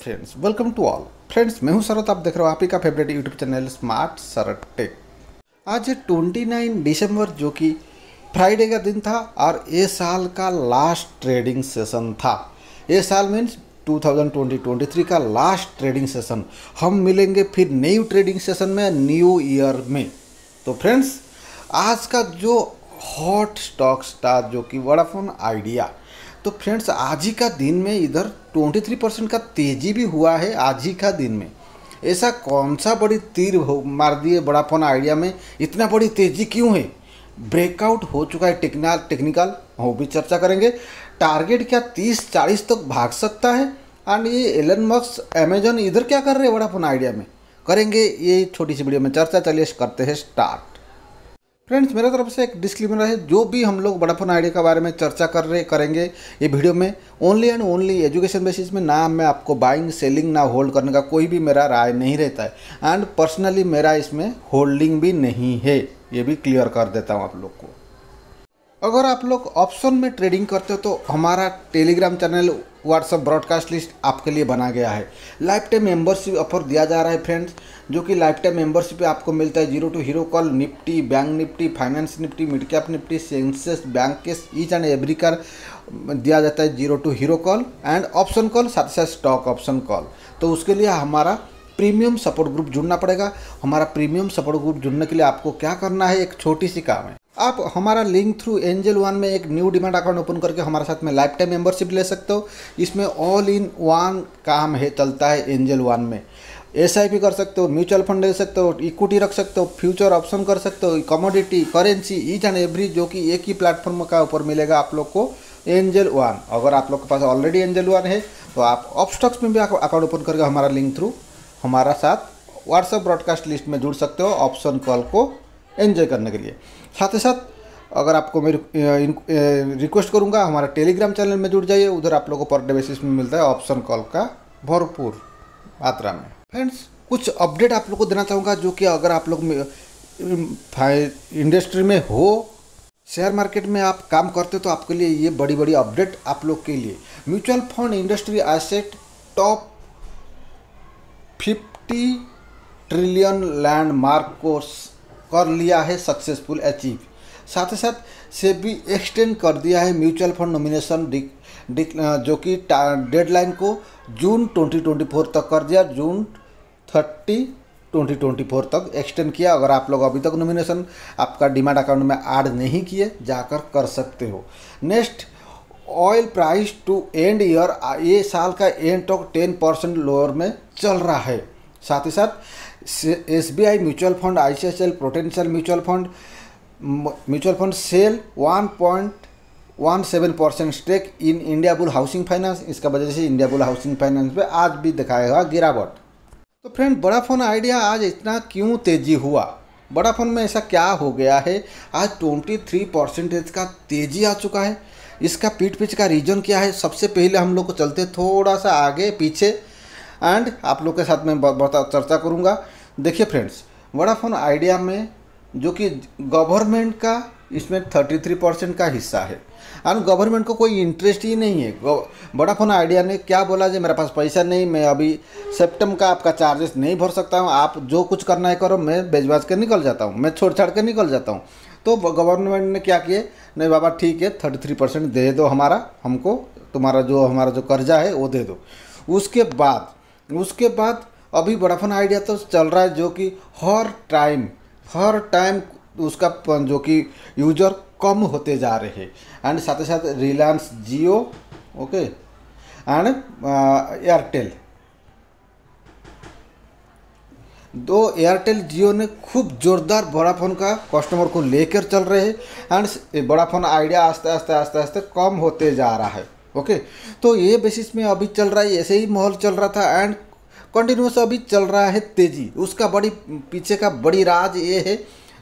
Friends welcome to all friends मैं हूँ शरत आप देख रहे हो आप ही का favourite YouTube channel smart Sharat tech आज 29 दिसंबर जो कि फ्राइडे का दिन था और ये साल का लास्ट ट्रेडिंग सेशन था. ये साल मीन्स 2020-23 का लास्ट ट्रेडिंग सेशन हम मिलेंगे फिर न्यू ट्रेडिंग सेशन में न्यू ईयर में. तो फ्रेंड्स आज का जो हॉट स्टॉक्स था, जो कि वोडाफोन आइडिया तो फ्रेंड्स, आज ही का दिन में इधर 23 परसेंट का तेज़ी भी हुआ है आज ही का दिन में। ऐसा कौन सा बड़ी तीर हो, मार दिए बड़ा फ़ोन आइडिया में? इतना बड़ी तेज़ी क्यों है? ब्रेकआउट हो चुका है टेक्निकल टेक्निकल, वो भी चर्चा करेंगे। टारगेट क्या 30-40 तक भाग सकता है? एंड ये एलन मक्स अमेजन इधर क्या कर रहे हैं बड़ा फ़ोन आइडिया में? करेंगे ये छोटी सी वीडियो में चर्चा, चलिए करते हैं स्टार्ट फ्रेंड्स मेरे तरफ़ से एक डिस्क्लेमर है, जो भी हम लोग बड़ाफोन आइडिया के बारे में चर्चा कर रहे, करेंगे ये वीडियो में only and only education basis में ना मैं आपको बाइंग सेलिंग ना होल्ड करने का कोई भी मेरा राय नहीं रहता है। एंड पर्सनली मेरा इसमें होल्डिंग भी नहीं है, ये भी क्लियर कर देता हूँ आप लोग को। अगर आप लोग ऑप्शन में ट्रेडिंग करते हो तो हमारा Telegram channel WhatsApp broadcast list आपके लिए बना गया है। लाइफ टाइम मेंबरशिप ऑफ़र दिया जा रहा है फ्रेंड्स जो कि लाइफ टाइम मेंबरशिप आपको मिलता है। Zero to hero call Nifty bank Nifty finance Nifty midcap Nifty Sensex bank के ईच एंड एवरी कार दिया जाता है zero to hero call and option call साथ ही साथ स्टॉक ऑप्शन कॉल तो उसके लिए हमारा प्रीमियम सपोर्ट ग्रुप जुड़ना पड़ेगा। हमारा प्रीमियम सपोर्ट ग्रुप जुड़ने के लिए आपको क्या करना है? एक छोटी सी काम है। आप हमारा लिंक थ्रू एंजल वन में एक न्यू डिमांड अकाउंट ओपन करके हमारे साथ में लाइफ टाइम मेंबरशिप ले सकते हो। इसमें ऑल इन वन काम है, चलता है एंजल वन में। एस आई पी कर सकते हो म्यूचुअल फंड ले सकते हो इक्विटी रख सकते हो फ्यूचर ऑप्शन कर सकते हो commodity currency each and every जो कि एक ही प्लेटफॉर्म का ऊपर मिलेगा आप लोग को एंजल वन अगर आप लोग के पास ऑलरेडी एंजल वन है तो आप ऑपस्टॉक्स में भी अकाउंट ओपन करके हमारा लिंक थ्रू हमारा साथ व्हाट्सएप ब्रॉडकास्ट लिस्ट में जुड़ सकते हो ऑप्शन कॉल को एंजॉय करने के लिए। साथ ही साथ, अगर आपको मैं रिक्वेस्ट करूँगा, हमारा टेलीग्राम चैनल में जुड़ जाइए, उधर आप लोगों को पर डे बेसिस में मिलता है ऑप्शन कॉल का, भरपूर, मात्रा में। फ्रेंड्स, कुछ अपडेट आप लोग को देना चाहूँगा, जो कि अगर आप लोग इंडस्ट्री में हो, शेयर मार्केट में आप काम करते तो आपके लिए ये बड़ी बड़ी अपडेट आप लोग के लिए। Mutual fund industry asset top fifty trillion landmark को कर लिया है सक्सेसफुल अचीव साथ ही साथ से भी एक्सटेंड कर दिया है म्यूचुअल फंड नॉमिनेशन जो कि डेडलाइन को जून 2024 तक कर दिया। जून 30 2024 तक एक्सटेंड किया। अगर आप लोग अभी तक नॉमिनेशन आपका डिमांड अकाउंट में ऐड नहीं किए, जाकर कर सकते हो। Next oil price to end year ये साल का एंड तक टेन परसेंट लोअर में चल रहा है। साथ ही साथ S B I mutual fund I C S L potential mutual fund mutual fund sell one point one seven percent stake in India bull housing finance इसका वजह से इंडिया बुल हाउसिंग फाइनेंस में आज भी दिखाएगा गिरावट। तो फ्रेंड बड़ा फ़ोन आइडिया आज इतना क्यों तेज़ी हुआ? बड़ा फ़ोन में ऐसा क्या हो गया है? आज 23 परसेंटेज का तेज़ी आ चुका है। इसका पीठ पीछ का रीज़न क्या है? सबसे पहले हम लोग को चलते थोड़ा सा आगे, पीछे। एंड आप लोग के साथ मैं बहुत चर्चा करूँगा। देखिए फ्रेंड्स बड़ा फ़ोन आइडिया में जो कि गवर्नमेंट का इसमें 33 परसेंट का हिस्सा है। और गवर्नमेंट को कोई इंटरेस्ट ही नहीं है। बड़ा फ़ोन आइडिया ने क्या बोला जो, मेरे पास पैसा नहीं, मैं अभी सेप्टम का आपका चार्जेस नहीं भर सकता हूँ, आप जो कुछ करना है करो, मैं बेच के निकल जाता हूँ, मैं छोड़ छाड़ के निकल जाता हूँ। तो गवर्नमेंट ने क्या किए? नहीं बाबा, ठीक है थर्टी थ्री परसेंट दे दो हमारा, हमको, तुम्हारा जो, हमारा जो कर्जा है, वो दे दो। उसके बाद उसके बाद अभी बड़ाफोन आइडिया तो चल रहा है जो कि हर टाइम हर टाइम उसका जो कि यूज़र कम होते जा रहे हैं। एंड साथ ही साथ Reliance Jio, okay? And Airtel. दो, एयरटेल जियो ने खूब जोरदार बड़ा फ़ोन का कस्टमर को लेकर चल रहे हैं। एंड बड़ा फ़ोन आइडिया आस्ते आस्ते आस्ते आस्ते कम होते जा रहा है, ओके? तो ये बेसिस में अभी चल रहा है, ऐसे ही माहौल चल रहा था। एंड कंटिन्यूस अभी चल रहा है तेज़ी। उसका बड़ी, पीछे का बड़ी राज ये है,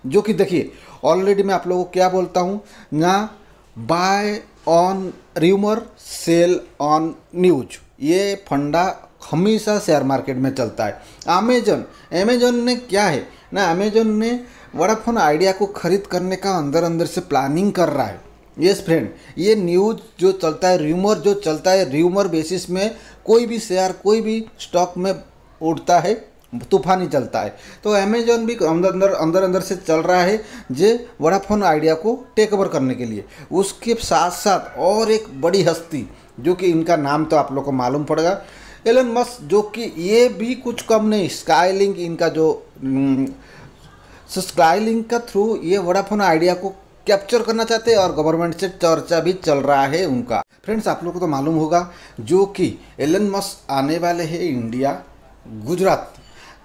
जो कि देखिए ऑलरेडी मैं आप लोगों को क्या बोलता हूँ? ना buy on rumour sell on news ये फंडा हमेशा शेयर मार्केट में चलता है। अमेजन अमेजन ने क्या है? ना अमेजन ने वडाफोन आइडिया को खरीद करने का अंदर अंदर से प्लानिंग कर रहा है। यस फ्रेंड ये न्यूज़ जो चलता है र्यूमर जो चलता है र्यूमर बेसिस में कोई भी शेयर कोई भी स्टॉक में उठता है, तूफानी चलता है। तो अमेजोन भी अंदर अंदर अंदर अंदर से चल रहा है जे वोडाफोन आइडिया को टेक ओवर करने के लिए। उसके साथ साथ और एक बड़ी हस्ती, जो कि इनका नाम तो आप लोग को मालूम पड़ेगा एलन मस्क जो कि ये भी कुछ कम नहीं स्काईलिंक इनका जो स्काईलिंक का थ्रू ये वोडाफोन आइडिया को कैप्चर करना चाहते हैं और गवर्नमेंट से चर्चा भी चल रहा है उनका। फ्रेंड्स आप लोगों को तो मालूम होगा, जो कि एलन मस्क आने वाले हैं इंडिया गुजरात।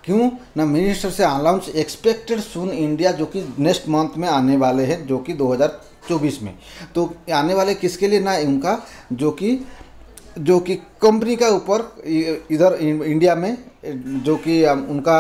क्यों? ना मिनिस्टर से अनाउंस एक्सपेक्टेड सुन इंडिया जो कि नेक्स्ट मंथ में आने वाले हैं, जो कि 2024 में। तो आने वाले किसके लिए ना उनका? जो कि जो कि कंपनी का ऊपर इधर इंडिया में, जो कि उनका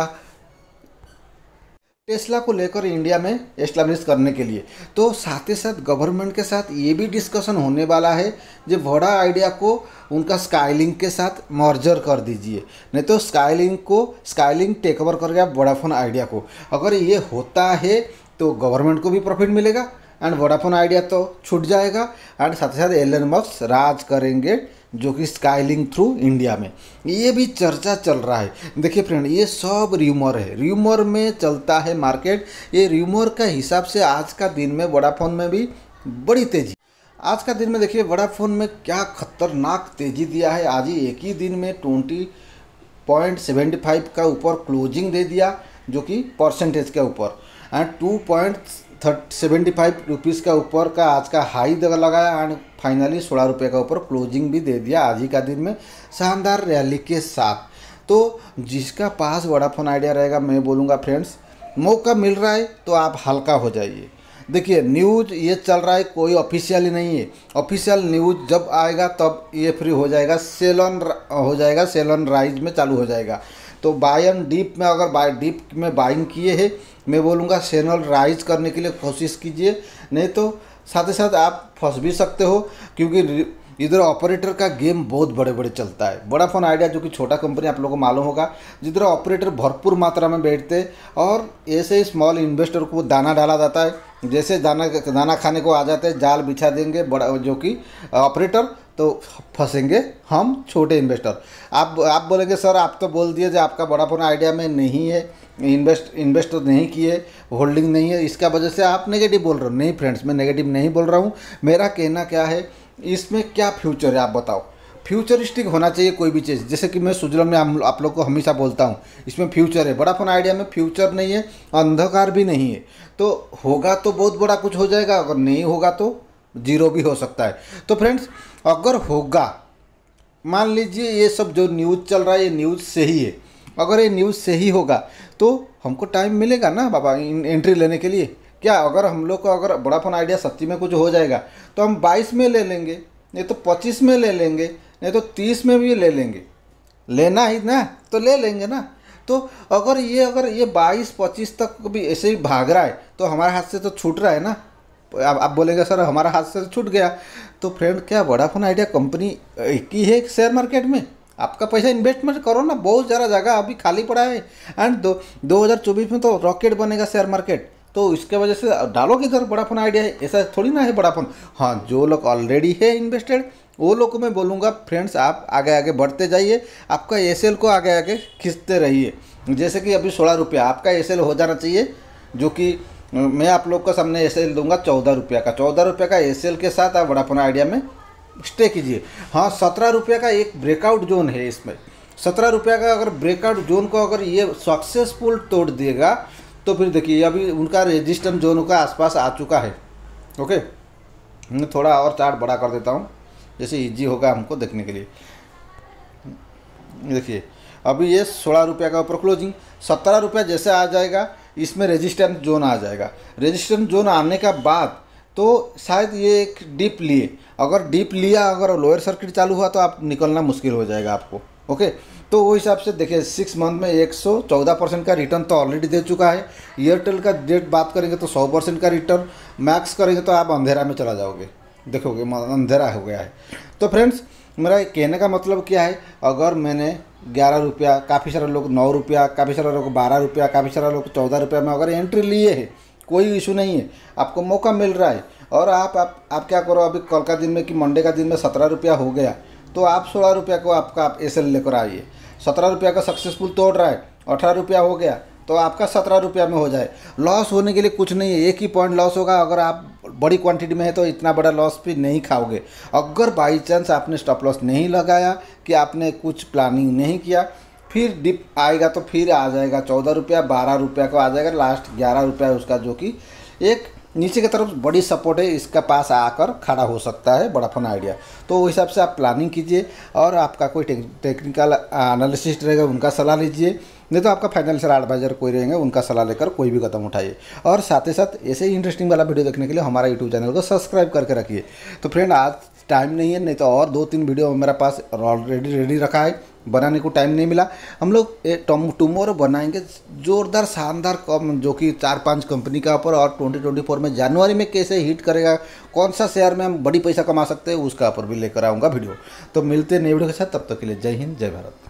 टेस्ला को लेकर इंडिया में एस्टेब्लिश करने के लिए। तो साथ ही साथ गवर्नमेंट के साथ ये भी डिस्कशन होने वाला है जो वोडा आइडिया को उनका स्काईलिंक के साथ मर्जर कर दीजिए। नहीं तो स्काईलिंक को स्काईलिंक टेक ओवर कर गया वोडाफोन आइडिया को। अगर ये होता है तो गवर्नमेंट को भी प्रॉफिट मिलेगा। एंड वोडाफोन आइडिया तो छूट जाएगा। एंड साथ ही साथ एल मक्स राज करेंगे जो कि स्काईलिंग थ्रू इंडिया में। ये भी चर्चा चल रहा है। देखिए फ्रेंड ये सब र्यूमर है। र्यूमर में चलता है मार्केट ये र्यूमर का हिसाब से आज का दिन में वोडाफोन में भी बड़ी तेज़ी। आज का दिन में देखिए वोडाफोन में क्या खतरनाक तेज़ी दिया है। आज ही एक ही दिन में ट्वेंटी पॉइंट सेवेंटी फाइव का ऊपर क्लोजिंग दे दिया, जो कि परसेंटेज के ऊपर। And two point thirty, seventy five rupees का ऊपर का आज का हाई लगाया एंड फाइनली सोलह रुपये का ऊपर क्लोजिंग भी दे दिया आज ही का दिन में शानदार रैली के साथ। तो जिसका पास वोडाफोन आइडिया रहेगा, मैं बोलूँगा फ्रेंड्स मौका मिल रहा है तो आप हल्का हो जाइए। देखिए न्यूज़ ये चल रहा है, कोई ऑफिशियल ही नहीं है। ऑफिशियल न्यूज़ जब आएगा तब ये फ्री हो जाएगा सेलन हो जाएगा सेलन राइज में चालू हो जाएगा। तो बाय एंड डीप में अगर बाय डीप में बाइंग किए हैं, मैं बोलूँगा सेनल राइज करने के लिए कोशिश कीजिए। नहीं तो साथ ही साथ आप फंस भी सकते हो, क्योंकि इधर ऑपरेटर का गेम बहुत बड़े बड़े चलता है। बड़ा फ़ोन आइडिया जो कि छोटा कंपनी आप लोगों को मालूम होगा, जिधर ऑपरेटर भरपूर मात्रा में बैठते और ऐसे ही स्मॉल इन्वेस्टर को दाना डाला जाता है। जैसे दाना दाना खाने को आ जाते हैं, जाल बिछा देंगे, बड़ा, जो कि ऑपरेटर तो फंसेंगे हम छोटे इन्वेस्टर आप आप बोलेंगे, सर, आप तो बोल दिए जो आपका बड़ा फ़ोन आइडिया में नहीं है इन्वेस्ट इन्वेस्ट तो नहीं किए होल्डिंग नहीं है। इसका वजह से आप नेगेटिव बोल रहे हो। नहीं फ्रेंड्स मैं नेगेटिव नहीं बोल रहा हूँ। मेरा कहना क्या है, इसमें क्या फ्यूचर है आप बताओ। फ्यूचरिस्टिक होना चाहिए कोई भी चीज़। जैसे कि मैं सुजलम में आप लोग को हमेशा बोलता हूँ, इसमें फ्यूचर है। बड़ा फ़ोन आइडिया में फ्यूचर नहीं है, अंधकार भी नहीं है। तो होगा तो बहुत बड़ा कुछ हो जाएगा, अगर नहीं होगा तो ज़ीरो भी हो सकता है। तो फ्रेंड्स, अगर होगा, मान लीजिए ये सब जो न्यूज़ चल रहा है, ये न्यूज़ सही है अगर ये न्यूज़ सही होगा तो हमको टाइम मिलेगा ना बाबा एंट्री लेने के लिए? क्या अगर हम लोग को अगर बड़ा फ़ोन आइडिया सच्ची में कुछ हो जाएगा तो हम बाईस में ले लेंगे, नहीं तो पच्चीस में ले लेंगे, नहीं तो तीस में भी ले लेंगे। लेना ही ना तो ले लेंगे ना। तो अगर ये अगर ये बाईस, पच्चीस तक भी ऐसे ही भाग रहा है तो हमारे हाथ से तो छूट रहा है ना। आप आप बोलेंगे, सर, हमारा हाथ से छूट गया। तो फ्रेंड क्या बड़ा फ़ोन आइडिया कंपनी एक ही है शेयर मार्केट में? आपका पैसा इन्वेस्टमेंट करो ना, बहुत ज़्यादा जगह अभी खाली पड़ा है। एंड दो दो हज़ार चौबीस में तो रॉकेट बनेगा शेयर मार्केट तो इसके वजह से डालो किधर बड़ा फ़ोन आइडिया है? ऐसा थोड़ी ना है बड़ा फ़ोन हाँ जो लोग ऑलरेडी है इन्वेस्टेड वो लोग को मैं बोलूँगा फ्रेंड्स आप आगे आगे बढ़ते जाइए। आपका एसएल को आगे आगे खींचते रहिए। जैसे कि अभी सोलह रुपया, आपका एसएल हो जाना चाहिए, जो कि मैं आप लोग का सामने एस एल दूँगा चौदह रुपया का। चौदह रुपये का एस एल के साथ आप बड़ा फ़ोन आइडिया में स्टे कीजिए। हाँ सत्रह रुपये का एक ब्रेकआउट जोन है इसमें। सत्रह रुपये का अगर ब्रेकआउट जोन को अगर ये सक्सेसफुल तोड़ देगा तो फिर देखिए, अभी उनका रेजिस्टेंस जोन का आसपास आ चुका है। ओके मैं थोड़ा और चार्ट बड़ा कर देता हूँ, जैसे इजी होगा हमको देखने के लिए। देखिए, अभी ये सोलह रुपये का ऊपर क्लोजिंग सत्रह रुपया जैसे आ जाएगा इसमें रेजिस्टेंस जोन आ जाएगा। रेजिस्टेंस जोन आने का बाद तो शायद ये एक डीप लिए। अगर डीप लिया, अगर लोअर सर्किट चालू हुआ तो आप निकलना मुश्किल हो जाएगा आपको। ओके तो वो हिसाब से देखिए सिक्स मंथ में एक सौ चौदह परसेंट का रिटर्न तो ऑलरेडी दे चुका है। एयरटेल का डेट बात करेंगे तो सौ परसेंट का रिटर्न मैक्स करेंगे तो आप अंधेरा में चला जाओगे। देखोगे, अंधेरा हो गया है। तो फ्रेंड्स मेरा कहने का मतलब क्या है, अगर मैंने ग्यारह रुपया, काफ़ी सारे लोग नौ रुपया, काफ़ी सारे लोग बारह रुपया, काफ़ी सारे लोग चौदह रुपया में अगर एंट्री लिए है, कोई इशू नहीं है, आपको मौका मिल रहा है। और आप आप आप क्या करो, अभी कल का दिन में कि मंडे का दिन में सत्रह रुपया हो गया तो आप सोलह रुपया को आपका आप एस लेकर आइए। सत्रह रुपया का सक्सेसफुल तोड़ रहा है, अठारह रुपया हो गया तो आपका सत्रह रुपया में हो जाए। लॉस होने के लिए कुछ नहीं है, एक ही पॉइंट लॉस होगा, अगर आप बड़ी क्वांटिटी में है तो इतना बड़ा लॉस भी नहीं खाओगे। अगर बाई चांस आपने स्टॉप लॉस नहीं लगाया, कि आपने कुछ प्लानिंग नहीं किया, फिर डिप आएगा तो फिर आ जाएगा। चौदह रुपया, बारह रुपया को आ जाएगा लास्ट ग्यारह रुपया उसका जो कि एक नीचे की तरफ़ बड़ी सपोर्ट है, इसका पास आकर खड़ा हो सकता है बड़ा फन आइडिया तो उस हिसाब से आप प्लानिंग कीजिए और आपका कोई टेक्निकल एनालिसिस्ट रहेगा, उनका सलाह लीजिए। नहीं तो आपका फाइनेंशियल एडवाइजर कोई रहेंगे, उनका सलाह लेकर कोई भी कदम उठाइए। और साथ ही साथ ऐसे ही इंटरेस्टिंग वाला वीडियो देखने के लिए हमारा यूट्यूब चैनल को सब्सक्राइब करके रखिए। तो फ्रेंड आज टाइम नहीं है, नहीं तो और दो तीन वीडियो मेरे पास ऑलरेडी रेडी रखा है। बनाने को टाइम नहीं मिला। हम लोग टुमोरो बनाएँगे। जोरदार, शानदार कम जो कि चार पाँच कंपनी का ऊपर और ट्वेंटी ट्वेंटी फोर में जनवरी में कैसे हिट करेगा, कौन सा शेयर में हम बड़ी पैसा कमा सकते हैं, उसका ऊपर भी लेकर आऊँगा वीडियो तो मिलते हैं नए वीडियो के साथ, तब तक के लिए जय हिंद, जय भारत।